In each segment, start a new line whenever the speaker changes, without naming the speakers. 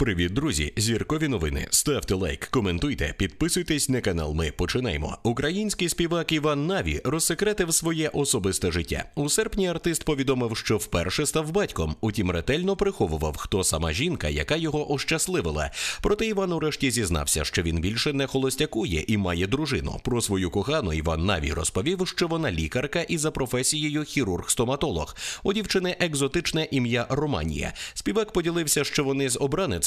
Привіт, друзі! Зіркові новини. Ставте лайк, коментуйте, підписуйтесь на канал. Ми починаємо. Український співак Іван Наві розсекретив своє особисте життя. У серпні артист повідомив, що вперше став батьком, утім ретельно приховував, хто сама жінка, яка його ощасливила. Проте Іван урешті зізнався, що він більше не холостякує і має дружину. Про свою кохану Іван Наві розповів, що вона лікарка і за професією хірург-стоматолог. У дівчини екзотичне ім'я Романія. Співак поділився, що вони з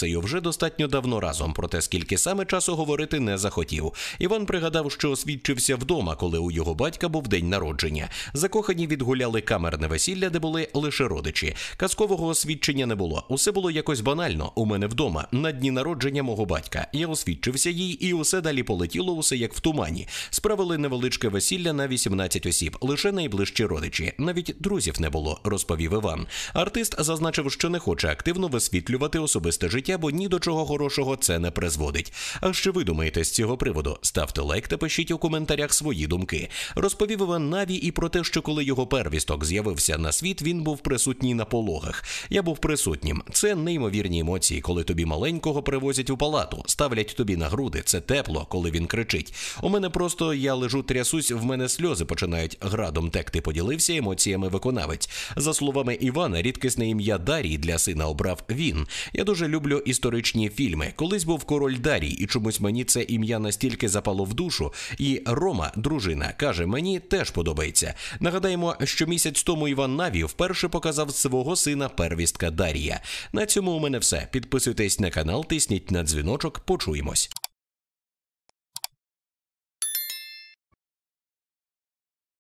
обраницею вже достатньо давно разом, проте скільки саме часу говорити не захотів. Іван пригадав, що освідчився вдома, коли у його батька був день народження. Закохані відгуляли камерне весілля, де були лише родичі. Казкового освідчення не було. Усе було якось банально. У мене вдома на дні народження мого батька. Я освідчився їй, і усе далі полетіло, усе як в тумані. Справили невеличке весілля на 18 осіб, лише найближчі родичі. Навіть друзів не було, розповів Іван. Артист зазначив, що не хоче активно висвітлювати особисте життя, бо ні до чого хорошого це не призводить. А що ви думаєте з цього приводу? Ставте лайк та пишіть у коментарях свої думки. Розповів Іван Наві і про те, що коли його первісток з'явився на світ, він був присутній на пологах. Я був присутнім. Це неймовірні емоції, коли тобі маленького привозять у палату, ставлять тобі на груди. Це тепло, коли він кричить. У мене просто я лежу, трясусь, в мене сльози починають градом текти. Поділився емоціями виконавець. За словами Івана, рідкісне ім'я Дарії для сина обрав він. Я дуже люблю історичні фільми. Колись був король Дарій, і чомусь мені це ім'я настільки запало в душу. І Рома, дружина, каже: мені теж подобається. Нагадаємо, що місяць тому Іван Наві вперше показав свого сина первістка Дарія. На цьому у мене все. Підписуйтесь на канал, тисніть на дзвіночок. Почуємось.